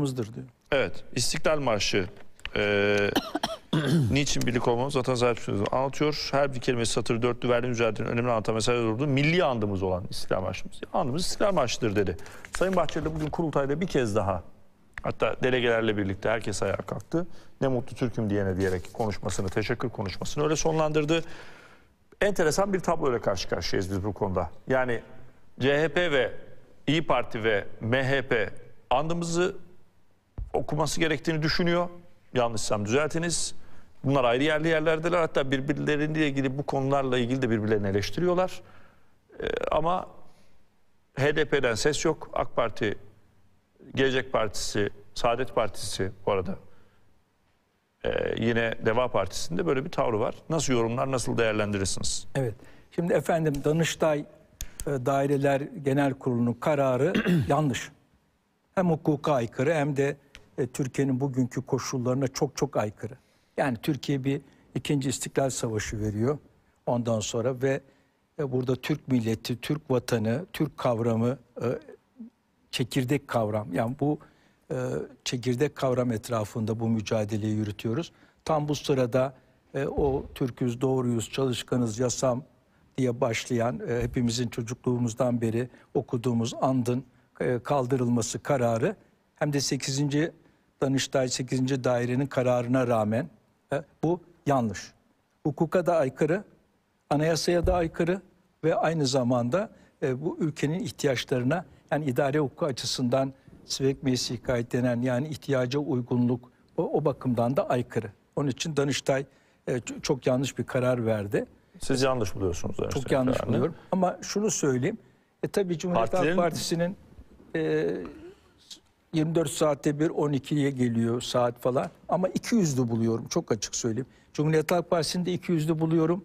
mızdır diyor. Evet, İstiklal Marşı. Ee, niçin birlik olmamız vatan sahipsiniz anlatıyor. Her bir kelimesi satır dörtlü verdiğimiz mücadelenin önemli anlatan mesajlar oldu. Milli andımız olan İstiklal Marşımız. Andımız İstiklal Marşı'dır dedi. Sayın Bahçeli bugün kurultayda bir kez daha hatta delegelerle birlikte herkes ayağa kalktı. Ne mutlu Türk'üm diyene diyerek konuşmasını, teşekkür konuşmasını öyle sonlandırdı. Enteresan bir tabloyla karşı karşıyayız biz bu konuda. Yani CHP ve İyi Parti ve MHP andımızı okuması gerektiğini düşünüyor. Yanlışsam düzeltiniz. Bunlar ayrı yerli yerlerdeler. Hatta birbirleriyle ilgili bu konularla ilgili de birbirlerini eleştiriyorlar. Ee, ama HDP'den ses yok. AK Parti, Gelecek Partisi, Saadet Partisi bu arada ee, yine Deva Partisi'nde böyle bir tavrı var. Nasıl yorumlar, nasıl değerlendirirsiniz? Evet. Şimdi efendim Danıştay e, Daireler Genel Kurulu'nun kararı yanlış. Hem hukuka aykırı hem de e, Türkiye'nin bugünkü koşullarına çok çok aykırı. Yani Türkiye bir ikinci İstiklal Savaşı veriyor ondan sonra ve e, burada Türk milleti, Türk vatanı, Türk kavramı e, çekirdek kavram. Yani bu e, çekirdek kavram etrafında bu mücadeleyi yürütüyoruz. Tam bu sırada e, o Türküz, doğruyuz, çalışkanız, yasam diye başlayan e, hepimizin çocukluğumuzdan beri okuduğumuz andın e, kaldırılması kararı hem de 8. Danıştay 8. dairenin kararına rağmen e, bu yanlış. Hukuka da aykırı, anayasaya da aykırı ve aynı zamanda e, bu ülkenin ihtiyaçlarına yani idare hukuku açısından Svek Meclisi hikayet denen yani ihtiyaca uygunluk o, o bakımdan da aykırı. Onun için Danıştay e, çok yanlış bir karar verdi. Siz yanlış buluyorsunuz. Çok Danıştay yanlış kararını. buluyorum. Ama şunu söyleyeyim. E tabii Cumhuriyet Partilerin- Halk Partisi'nin e, 24 saatte bir 12'ye geliyor saat falan. Ama 200'lü buluyorum. Çok açık söyleyeyim. Cumhuriyet Halk Partisi'ni de 200'lü buluyorum.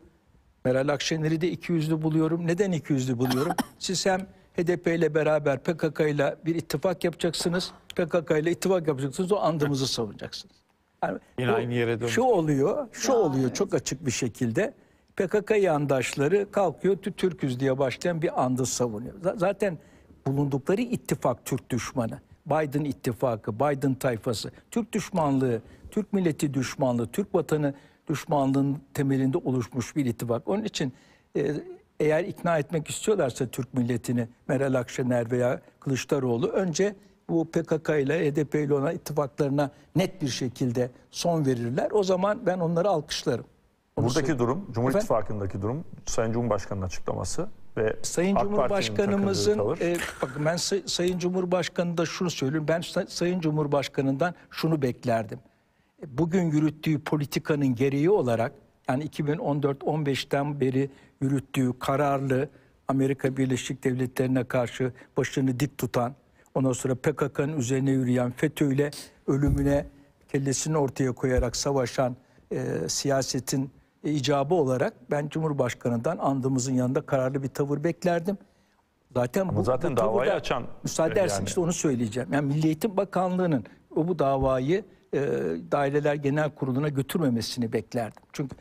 Meral Akşener'i de 200'lü buluyorum. Neden 200'lü buluyorum? Siz hem HDP ile beraber PKK ile bir ittifak yapacaksınız. PKK ile ittifak yapacaksınız. O andımızı savunacaksınız. Yani Yine bu- aynı yere dön- Şu oluyor, şu oluyor çok açık bir şekilde. PKK yandaşları kalkıyor Tü- Türküz diye başlayan bir andı savunuyor. Zaten bulundukları ittifak Türk düşmanı. Biden ittifakı, Biden tayfası, Türk düşmanlığı, Türk milleti düşmanlığı, Türk vatanı düşmanlığının temelinde oluşmuş bir ittifak. Onun için e, eğer ikna etmek istiyorlarsa Türk milletini Meral Akşener veya Kılıçdaroğlu önce bu PKK ile HDP ile olan ittifaklarına net bir şekilde son verirler. O zaman ben onları alkışlarım. Onu Buradaki söyleyeyim. durum, Cumhur Efendim? İttifakı'ndaki durum, Sayın Cumhurbaşkanı'nın açıklaması ve Sayın AK Cumhurbaşkanımızın e, bakın ben Say- Sayın Cumhurbaşkanı da şunu söylüyorum. Ben Say- Sayın Cumhurbaşkanından şunu beklerdim. E, Bugün yürüttüğü politikanın gereği olarak yani 2014-15'ten beri yürüttüğü kararlı Amerika Birleşik Devletleri'ne karşı başını dik tutan ondan sonra PKK'nın üzerine yürüyen FETÖ'yle ölümüne kellesini ortaya koyarak savaşan e, siyasetin e, icabı olarak ben Cumhurbaşkanı'ndan andımızın yanında kararlı bir tavır beklerdim. Zaten bu, zaten bu davayı tavırda- açan, müsaade e, edersin yani- işte onu söyleyeceğim. Yani Milli Eğitim Bakanlığı'nın o bu davayı e, Daireler Genel Kurulu'na götürmemesini beklerdim. Çünkü